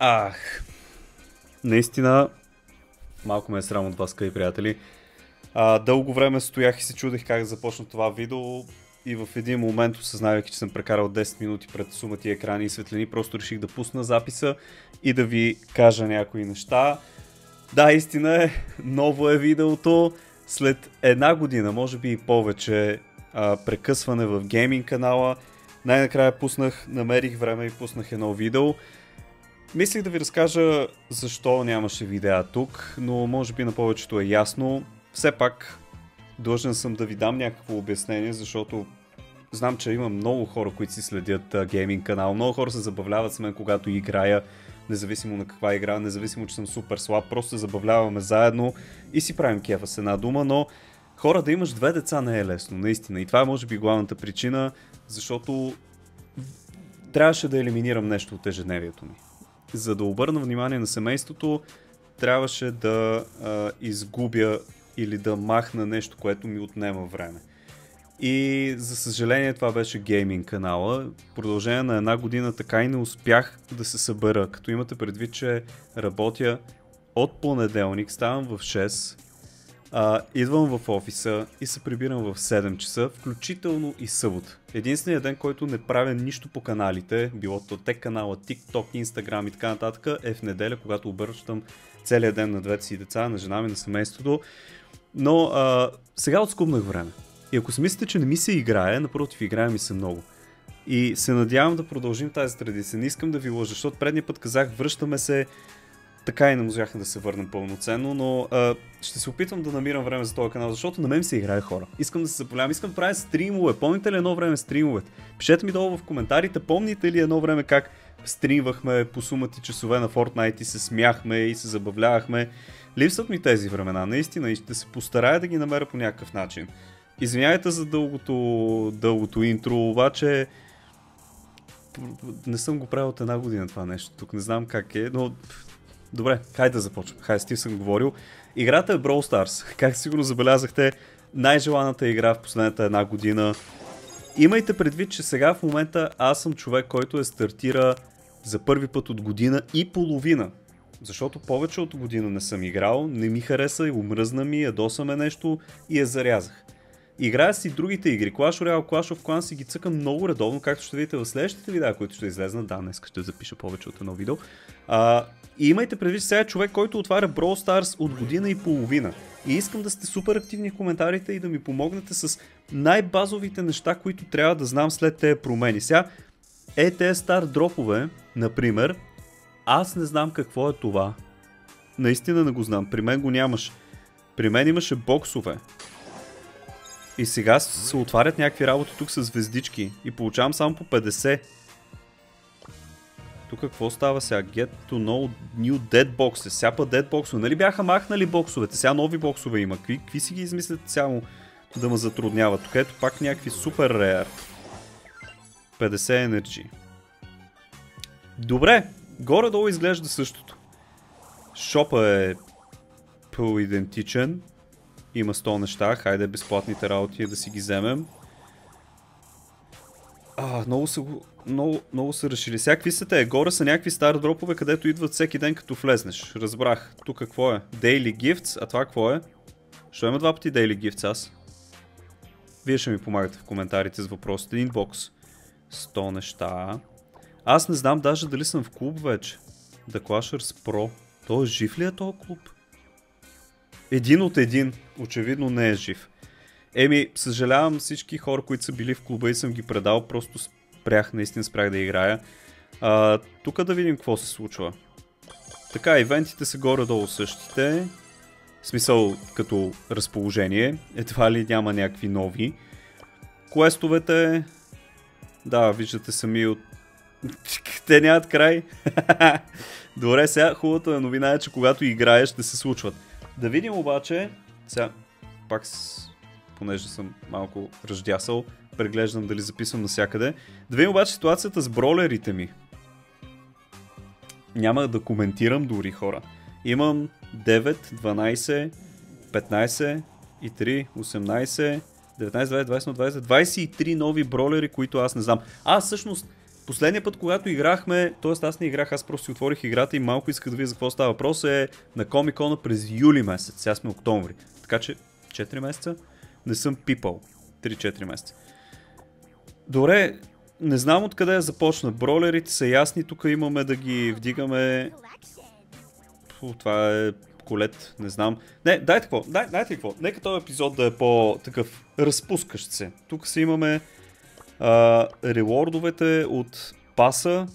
Ах, наистина, малко ме е срам от вас, скъпи приятели. А, дълго време стоях и се чудех как да започна това видео и в един момент, осъзнавайки, че съм прекарал 10 минути пред сумати екрани и светлини, просто реших да пусна записа и да ви кажа някои неща. Да, истина е, ново е видеото. След една година, може би и повече, а, прекъсване в гейминг канала, най-накрая пуснах, намерих време и пуснах едно видео. Мислих да ви разкажа защо нямаше видеа тук, но може би на повечето е ясно. Все пак длъжен съм да ви дам някакво обяснение, защото знам, че има много хора, които си следят а, гейминг канал. Много хора се забавляват с мен, когато играя, независимо на каква игра, независимо, че съм супер слаб. Просто се забавляваме заедно и си правим кефа с една дума, но хора да имаш две деца не е лесно, наистина. И това е може би главната причина, защото трябваше да елиминирам нещо от ежедневието ми. За да обърна внимание на семейството, трябваше да а, изгубя или да махна нещо, което ми отнема време. И за съжаление това беше гейминг канала. Продължение на една година така и не успях да се събера, като имате предвид, че работя от понеделник, ставам в 6, а, идвам в офиса и се прибирам в 7 часа, включително и събота. Единственият ден, който не правя нищо по каналите, било то тек канала, TikTok, Instagram и така нататък, е в неделя, когато обръщам целият ден на двете си деца, на жена ми, на семейството. Но а, сега отскубнах време. И ако си мислите, че не ми се играе, напротив, играе ми се много. И се надявам да продължим тази традиция. Не искам да ви лъжа, защото предния път казах, връщаме се така и не можахме да се върнем пълноценно, но а, ще се опитвам да намирам време за този канал, защото на мен се играе хора. Искам да се заболявам, искам да правя стримове. Помните ли едно време стримовете? Пишете ми долу в коментарите, помните ли едно време как стримвахме по сумати часове на Fortnite и се смяхме и се забавлявахме. Липсват ми тези времена, наистина, и ще се постарая да ги намеря по някакъв начин. Извинявайте за дългото, дългото интро, обаче не съм го правил от една година това нещо. Тук не знам как е, но Добре, хайде да започвам. Хайде, Стив съм говорил. Играта е Brawl Stars. Как сигурно забелязахте, най-желаната игра в последната една година. Имайте предвид, че сега в момента аз съм човек, който е стартира за първи път от година и половина. Защото повече от година не съм играл, не ми хареса и умръзна ми, ядосаме нещо и я зарязах. Играя си другите игри. Clash Royale, Clash of Clans си ги цъкам много редовно, както ще видите в следващите видеа, които ще излезнат. Да, днес ще запиша повече от едно видео. А, и имайте предвид сега човек, който отваря Brawl Stars от година и половина. И искам да сте супер активни в коментарите и да ми помогнете с най-базовите неща, които трябва да знам след тези промени. Сега, е стар дропове, например, аз не знам какво е това. Наистина не го знам. При мен го нямаш. При мен имаше боксове. И сега се отварят някакви работи тук с звездички. И получавам само по 50. Тук какво става сега? Get to know new dead boxes. Сега па dead боксове. Нали бяха махнали боксовете? Сега нови боксове има. Какви, какви си ги измислят само да ме затрудняват? Тук ето пак някакви супер rare. 50 energy. Добре. Горе-долу изглежда същото. Шопа е по-идентичен. Има 100 неща. Хайде безплатните работи да си ги вземем. А, много са, много, много са решили. Всякакви са те. Горе са някакви стари дропове, където идват всеки ден като влезнеш. Разбрах. Тук какво е? Daily Gifts. А това какво е? Що има два пъти Daily Gifts аз? Вие ще ми помагате в коментарите с въпросите. Един бокс. 100 неща. Аз не знам даже дали съм в клуб вече. The Clashers Pro. Той е жив ли е този клуб? Един от един. Очевидно не е жив. Еми, съжалявам всички хора, които са били в клуба и съм ги предал, просто спрях, наистина спрях да играя. А, тук да видим какво се случва. Така, ивентите са горе-долу същите. В смисъл, като разположение. Едва ли няма някакви нови. Квестовете... Да, виждате сами от... Те нямат край. Добре, сега хубавата новина е, че когато играеш ще се случват. Да видим обаче... Сега, пак с понеже съм малко ръждясал, преглеждам дали записвам навсякъде. Да видим обаче ситуацията с бролерите ми. Няма да коментирам дори хора. Имам 9, 12, 15 и 3, 18, 19, 20, 20, 20, 23 нови бролери, които аз не знам. А, всъщност, Последния път, когато играхме, т.е. аз не играх, аз просто си отворих играта и малко исках да видя за какво става въпрос, е на Комикона през юли месец, сега сме октомври. Така че 4 месеца не съм пипал. 3-4 месеца. Добре, не знам откъде я започна. Бролерите са ясни, тук имаме да ги вдигаме. Фу, това е колет, не знам. Не, дайте какво, дай, дайте какво. Нека този епизод да е по-такъв разпускащ се. Тук си имаме а, рewardовете от паса.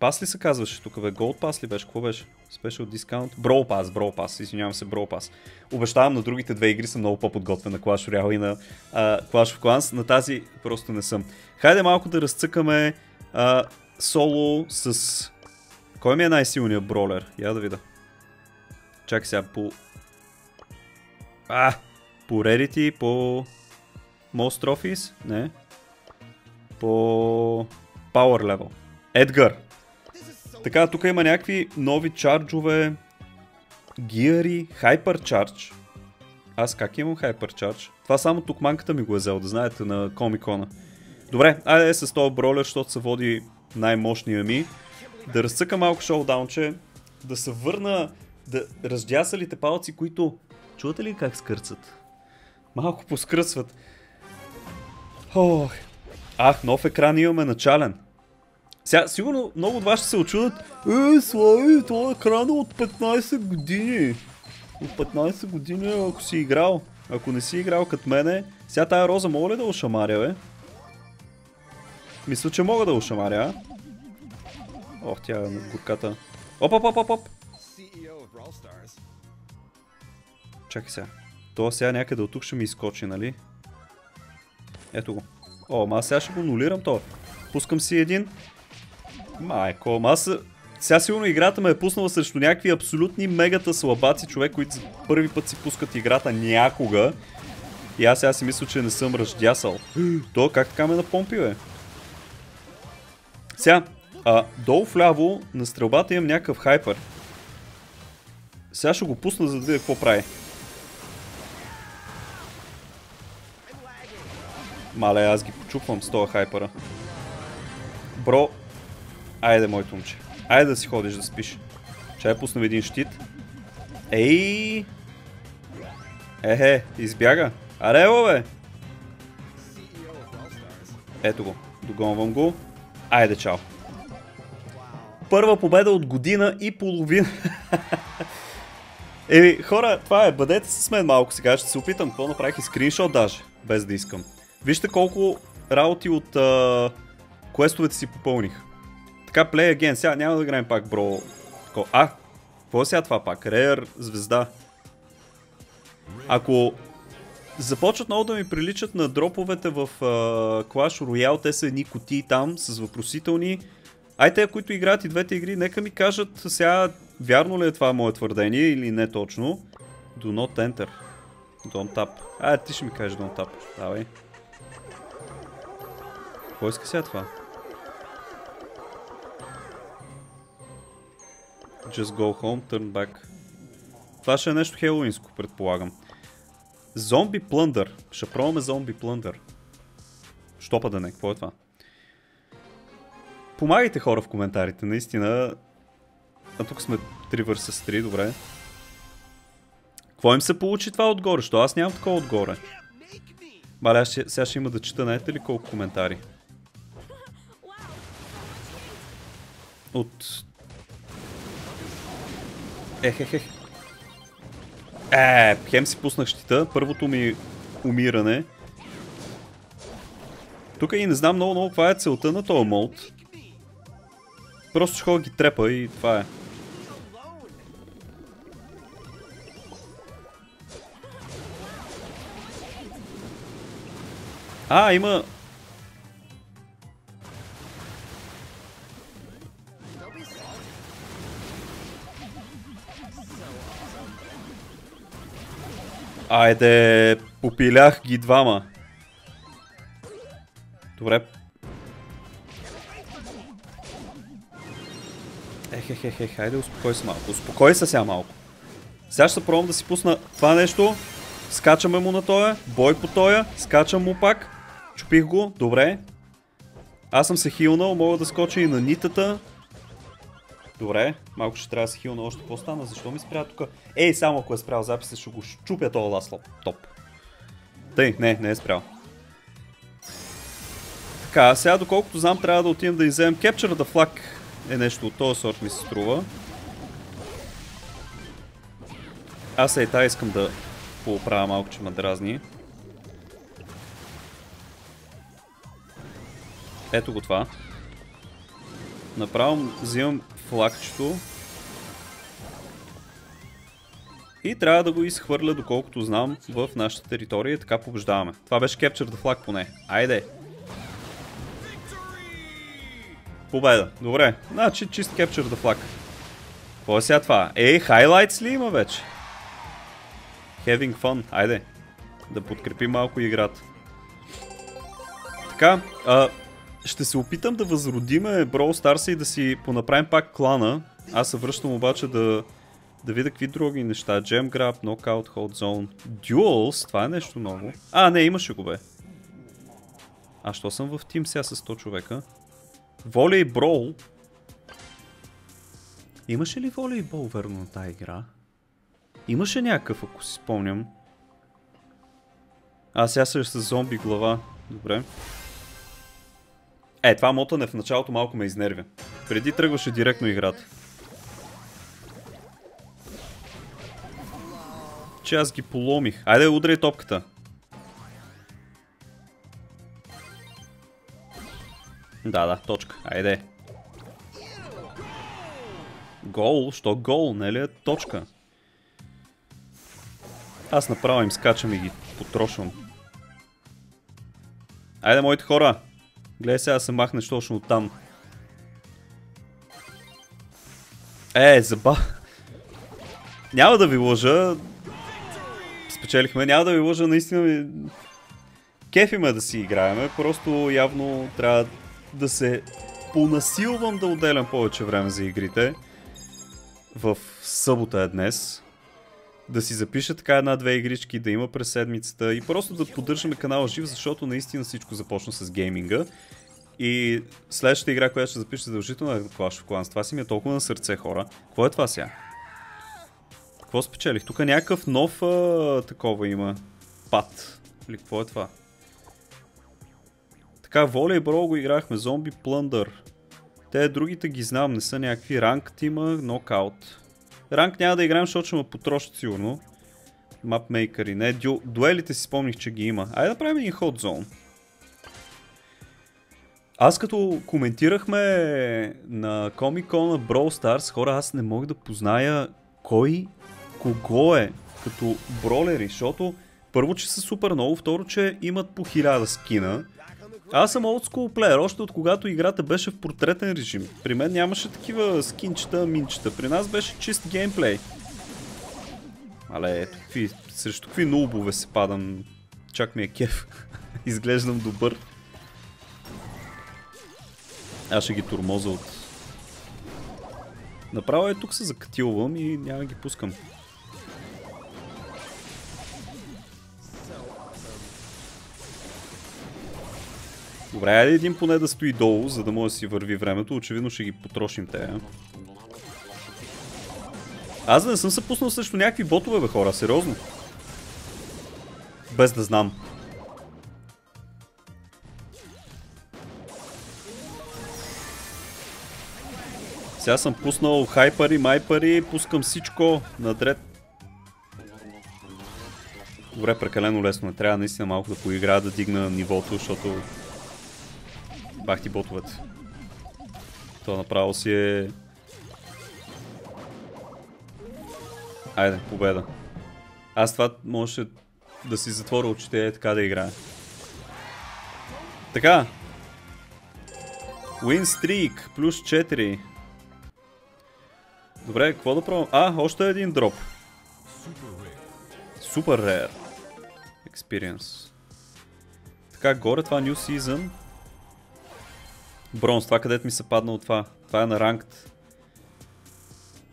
Пас ли се казваше тук, бе? Gold пас ли беше? Какво беше? Special Discount? Brawl Pass, Brawl Pass, извинявам се, Brawl Pass. Обещавам на другите две игри съм много по-подготвен на Clash Royale и на а, Clash of Clans, на тази просто не съм. Хайде малко да разцъкаме а, соло с... Кой ми е най-силният бролер? Я да видя. Чакай сега по... А! По Rarity, по... Most Trophies? Не. По... Power Level. Едгар. Така, тук има някакви нови чарджове, гиари, хайперчардж. Аз как имам хайперчардж? Това само тук манката ми го е взел, да знаете, на комикона. Добре, айде с този бролер, защото се води най-мощния ми. Да разцъка малко шоудаунче, да се върна, да раздясалите палци, които... Чувате ли как скърцат? Малко поскръсват. Ох. Ах, нов екран имаме начален. Сега, сигурно много от вас ще се очудат. Е, Слави, това е от 15 години. От 15 години, ако си играл. Ако не си играл като мене, сега тая роза мога ли да ошамаря, бе? Мисля, че мога да ошамаря, а? Ох, тя е на горката. Оп, оп, оп, оп, оп. Чакай сега. Това сега някъде от тук ще ми изкочи, нали? Ето го. О, ма сега ще го нулирам това. Пускам си един. Майко, ма аз... Сега сигурно играта ме е пуснала срещу някакви абсолютни мегата слабаци, човек, които за първи път си пускат играта някога. И аз сега си мисля, че не съм ръждясал. То как така ме напомпи, бе? Сега, а, долу вляво на стрелбата имам някакъв хайпер. Сега ще го пусна, за да видя какво прави. Мале, аз ги почупвам с този хайпера. Бро, айде, моето момче. Айде да си ходиш да спиш. Чай пуснем един щит. Ей! Ехе, избяга. Арело, бе! Ето го. Догонвам го. Айде, чао. Първа победа от година и половина. Еми, хора, това е. Бъдете с мен малко сега. Ще се опитам. Какво направих и скриншот даже. Без да искам. Вижте колко работи от а, квестовете си попълних. Така, play again. Сега няма да играем пак, бро. А, какво е сега това пак? Rare звезда. Ако започват много да ми приличат на дроповете в uh, Clash Royale, те са едни кутии там с въпросителни. Ай те, които играят и двете игри, нека ми кажат сега вярно ли е това мое твърдение или не точно. Do not enter. Don't tap. А, ти ще ми кажеш don't tap. Давай. Какво иска сега това? Just go home, turn back. Това ще е нещо хелоинско, предполагам. Зомби плъндър. Ще пробваме зомби плъндър. Що да не? Какво е това? Помагайте хора в коментарите, наистина. А тук сме 3 vs 3, добре. Какво им се получи това отгоре? Що аз нямам такова отгоре? Мале, ще, сега ще има да чета, знаете ли колко коментари? От... Ехехех. Е, хем си пуснах щита. Първото ми умиране. Тук и не знам много много каква е целта на този молд. Просто ще ги трепа и това е. А, има... Айде, попилях ги двама. Добре. Ех, ех, ех, ех, айде успокой се малко. Успокой се сега малко. Сега ще пробвам да си пусна това нещо. Скачаме му на тоя. Бой по тоя. Скачам му пак. Чупих го. Добре. Аз съм се хилнал, мога да скоча и на нитата. Добре, малко ще трябва да се хилна още по-стана. Защо ми спря тук? Ей, само ако е спрял записа, ще го щупя този ласт топ. Тъй, не, не е спрял. Така, сега доколкото знам, трябва да отидем да изземем Capture the Flag е нещо от този сорт ми се струва. Аз ей тази искам да поправя малко, че ме дразни. Ето го това. Направо взимам флагчето. И трябва да го изхвърля, доколкото знам, в нашата територия така побеждаваме. Това беше Capture the Flag поне. Айде! Победа. Добре. Значи чист Capture the Flag. Какво е сега това? Ей, хайлайтс ли има вече? Having fun. Айде. Да подкрепим малко играта. Така, а, ще се опитам да възродиме Brawl Stars и да си понаправим пак клана. Аз се връщам обаче да, да видя какви други неща. Gem Grab, Knockout, Hold Zone. Duels, това е нещо ново. А, не, имаше го бе. А, що съм в тим сега с 100 човека? Волейбол. Имаше ли волейбол верно на тази игра? Имаше някакъв, ако си спомням. А, сега се с зомби глава. Добре. Е, това мотане в началото малко ме изнервя. Преди тръгваше директно играта. Че аз ги поломих. Айде, удряй топката. Да, да, точка. Айде. Гол? Що гол? Не ли е точка? Аз направо им скачам и ги потрошвам. Айде, моите хора! Гледай сега се махнеш точно от там. Е, заба... Няма да ви лъжа. Спечелихме. Няма да ви лъжа, наистина. Кефиме да си играеме. Просто явно трябва да се понасилвам да отделям повече време за игрите. В събота е днес. Да си запиша така една-две игрички, да има през седмицата и просто да поддържаме канала жив, защото наистина всичко започна с гейминга. И следващата игра, която ще запиша задължително е Clash of Clans. Това си ми е толкова на сърце, хора. Какво е това сега? Какво спечелих? Тук някакъв нов а, такова има. Пат. Или какво е това? Така, волейбол го играхме, зомби плъндър. Те другите ги знам, не са някакви. Ранг има, нокаут. Ранг няма да играем, защото ще ме потрошат сигурно. Мапмейкъри, не, ду... дуелите си спомних, че ги има. Айде да правим един ход зон. Аз като коментирахме на Comic Con на Brawl Stars, хора, аз не мога да позная кой кого е като бролери, защото първо, че са супер много, второ, че имат по хиляда скина. Аз съм олдскул плеер, още от когато играта беше в портретен режим. При мен нямаше такива скинчета, минчета. При нас беше чист геймплей. Але ето, какви, срещу какви нулбове се падам. Чак ми е кеф. Изглеждам добър. Аз ще ги турмоза от... Направо е тук се закатилвам и няма ги пускам. Добре, айде един поне да стои долу, за да може да си върви времето. Очевидно ще ги потрошим те. Аз да не съм се пуснал срещу някакви ботове, бе хора, сериозно. Без да знам. Сега съм пуснал хайпари, майпари, пускам всичко надред. Добре, прекалено лесно. Не трябва наистина малко да поиграя, да дигна нивото, защото Бах ти ботовете. То направо си е... Айде, победа. Аз това можеше да си затворя очите и така да играя. Така. Win streak плюс 4. Добре, какво да пробвам? А, още един дроп. Супер rare. Experience. Така, горе това New Season. Бронз, това където ми се падна от това. Това е на ранкт.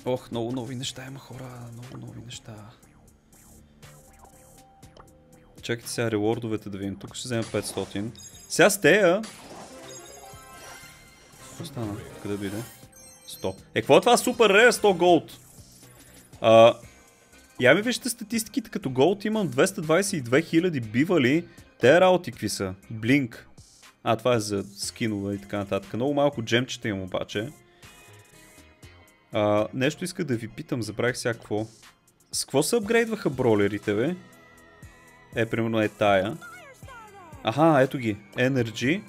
Ох, много нови неща има хора, много нови неща. Чакайте сега рewardовете да видим. Тук ще взема 500. Сега с тея Какво стана? Къде дойде? 100. Е, какво е това супер рер 100 голд? А, я ми вижте статистиките, като голд имам 222 000 бивали. Те работи какви са? Блинк. А, това е за скинове и така нататък. Много малко джемчета имам обаче. А, нещо исках да ви питам, забравих сега какво. С какво се апгрейдваха бролерите, бе? Е, примерно е тая. Аха, ето ги. Energy.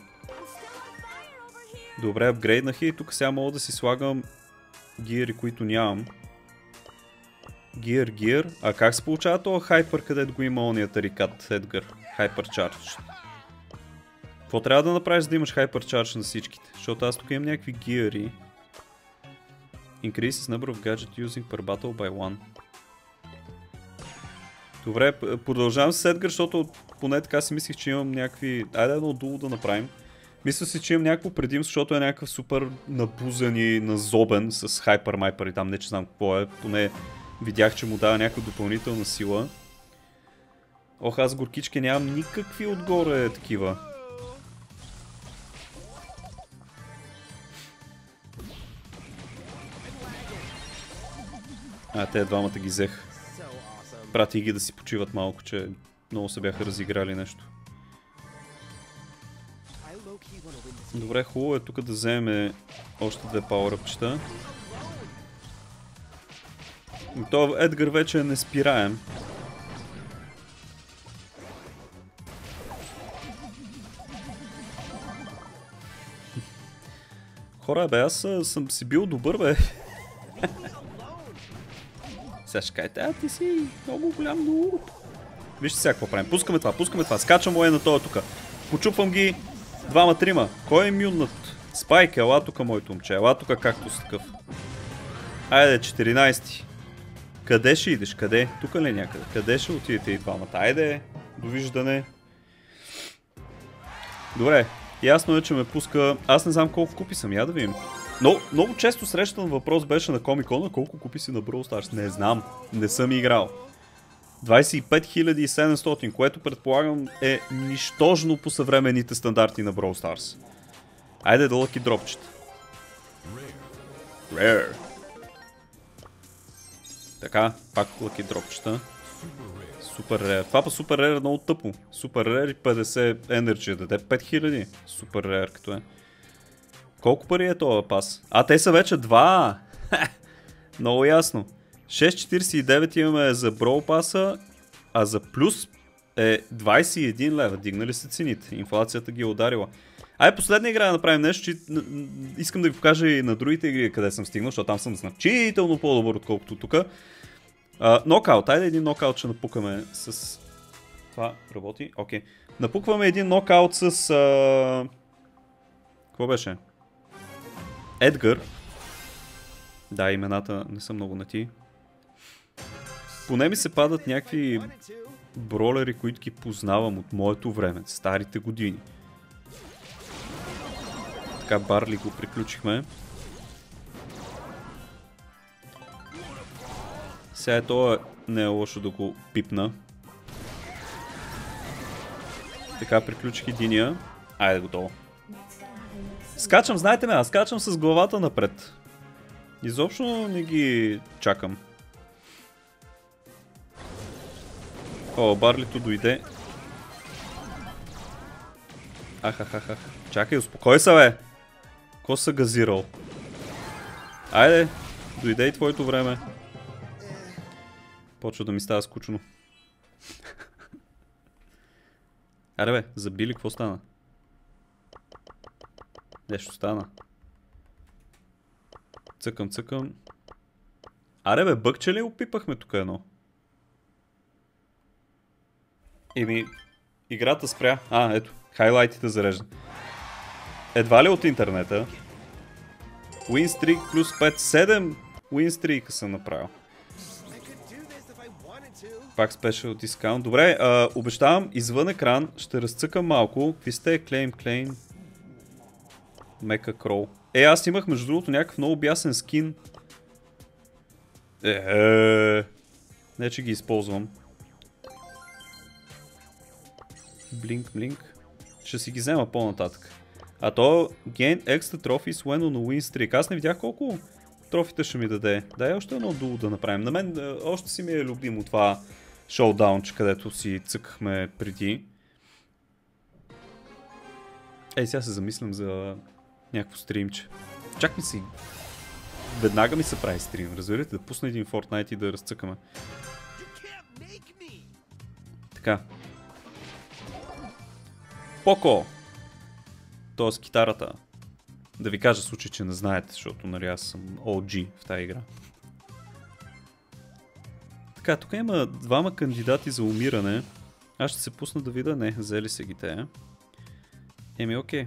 Добре, апгрейднах и тук сега мога да си слагам гири, които нямам. Гир, гир. А как се получава това хайпер, където го има ония тарикат, Едгар? Хайпер чардж. Какво трябва да направиш, за да имаш чардж на всичките? Защото аз тук имам някакви гири. Increases number of gadget using per battle by one. Добре, продължавам с Едгар, защото поне така си мислих, че имам някакви... Айде едно дуло да направим. Мисля си, че имам някакво предимство, защото е някакъв супер набузен и назобен с хайпер майпер и там не че знам какво е. Поне видях, че му дава някаква допълнителна сила. Ох, аз горкички нямам никакви отгоре такива. А, те двамата ги взех. Прати ги да си почиват малко, че много се бяха разиграли нещо. Добре, хубаво е тук да вземем още две пауъръпчета. То Едгар вече е неспираем. Хора, бе, аз съм си бил добър, бе. Сега ще кажете, а ти си много голям нур. Вижте сега какво правим. Пускаме това, пускаме това. Скачам е на това тук. Почупвам ги двама-трима. Кой е имюннат? Спайк, ела тук, моето момче. Ела тук както с такъв. Айде, 14. Къде ще идеш? Къде? Тук ли е някъде? Къде ще отидете и двамата? Айде, довиждане. Добре, ясно е, че ме пуска... Аз не знам колко купи съм, я да видим. Но, много често срещан въпрос беше на Комикона, колко купи си на Brawl Stars. Не знам, не съм играл. 25 700, което предполагам е нищожно по съвременните стандарти на Brawl Stars. Айде да лъки дропчета. Rare. Така, пак лъки дропчета. Супер рер. Това па супер рер е много тъпо. Супер рер и 50 енерджи даде 5000. Супер рер като е. Колко пари е това пас? А, те са вече два! много ясно. 6.49 имаме за Броу паса, а за плюс е 21 лева. Дигнали се цените. Инфлацията ги е ударила. Ай, последна игра да направим нещо, че искам да ви покажа и на другите игри къде съм стигнал, защото там съм значително по-добър, отколкото тук. Нокаут. Айде един нокаут ще напукаме с... Това работи? Окей. Напукваме един нокаут с... А... Какво беше? Едгар. Да, имената не са много на ти. Поне ми се падат някакви бролери, които ги познавам от моето време, старите години. Така, Барли го приключихме. Сега е това не е лошо да го пипна. Така, приключих единия. Айде, готово. Скачам, знаете ме, аз скачам с главата напред. Изобщо не ги чакам. О, Барлито дойде. Ахахахах. Чакай, успокой се, бе! Ко са газирал? Айде, дойде и твоето време. Почва да ми става скучно. Аре бе, забили, какво стана? Нещо стана. Цъкам, цъкам. Аре бе, бъкче ли опипахме тук едно? Еми, играта спря. А, ето, хайлайтите зарежда. Едва ли от интернета? Winstreak плюс 5, 7 Winstreak съм направил. Пак спешъл дискаунт. Добре, а, обещавам извън екран ще разцъкам малко. Какви сте? Клейм, клейм. Мека Кроу. Е, аз имах между другото някакъв много бясен скин. Е, е, не че ги използвам. Блинк, блинк. Ще си ги взема по-нататък. А то gain extra trophies when on a win streak. Аз не видях колко трофита ще ми даде. Дай още едно дуло да направим. На мен е, още си ми е любимо това шоудаунче, където си цъкахме преди. Ей, сега се замислям за някакво стримче. Чак ми си. Веднага ми се прави стрим, разбирате? Да пусна един Fortnite и да разцъкаме. Така. Поко! Тоест китарата. Да ви кажа случай, че не знаете, защото нали аз съм OG в тази игра. Така, тук има двама кандидати за умиране. Аз ще се пусна да видя. Не, взели се ги те. Еми, окей.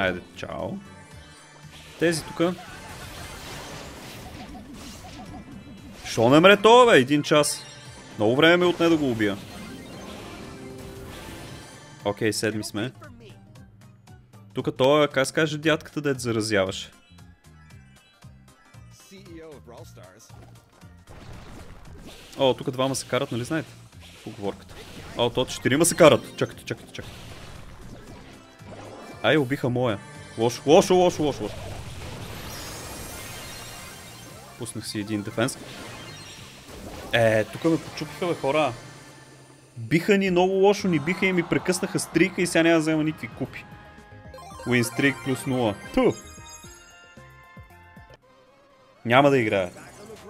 Айде, чао. Тези тук. Шо не мре това, бе? Един час. Много време ми отне да го убия. Окей, седми сме. Тук това, как се каже дядката, дет заразяваш. О, тук двама се карат, нали знаете? Поговорката. О, то четирима се карат. Чакайте, чакайте, чакайте. Ай, убиха моя. Лошо, лошо, лошо, лошо, лошо. Пуснах си един дефенс. Е, тук ме почупиха, бе, хора. Биха ни много лошо, ни биха и ми прекъснаха стрика и сега няма да взема никакви купи. Win streak плюс 0. Ту! Няма да играя.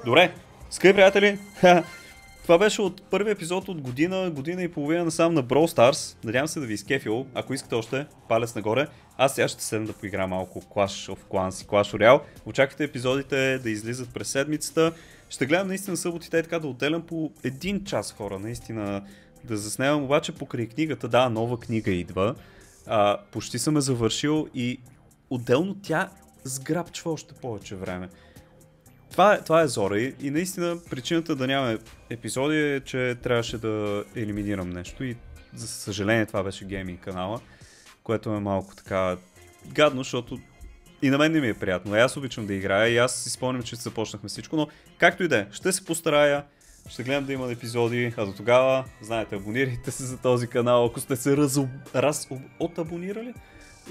Добре, скъпи приятели, това беше от първи епизод от година, година и половина насам на Brawl Stars. Надявам се да ви изкефил. Ако искате още, палец нагоре. Аз сега ще седна да поиграя малко Clash of Clans и Clash Royale. Очаквайте епизодите да излизат през седмицата. Ще гледам наистина съботите и така да отделям по един час хора, наистина да заснемам. Обаче покрай книгата, да, нова книга идва. А, почти съм е завършил и отделно тя сграбчва още повече време. Това е, това е Зора и, и наистина причината да нямаме епизоди е, че трябваше да елиминирам нещо и за съжаление това беше гейминг канала, което е малко така гадно, защото и на мен не ми е приятно. Аз обичам да играя и аз си спомням, че започнахме всичко, но както и да е, ще се постарая, ще гледам да има епизоди, а до тогава, знаете, абонирайте се за този канал, ако сте се раз, раз от абонирали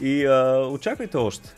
и а, очаквайте още.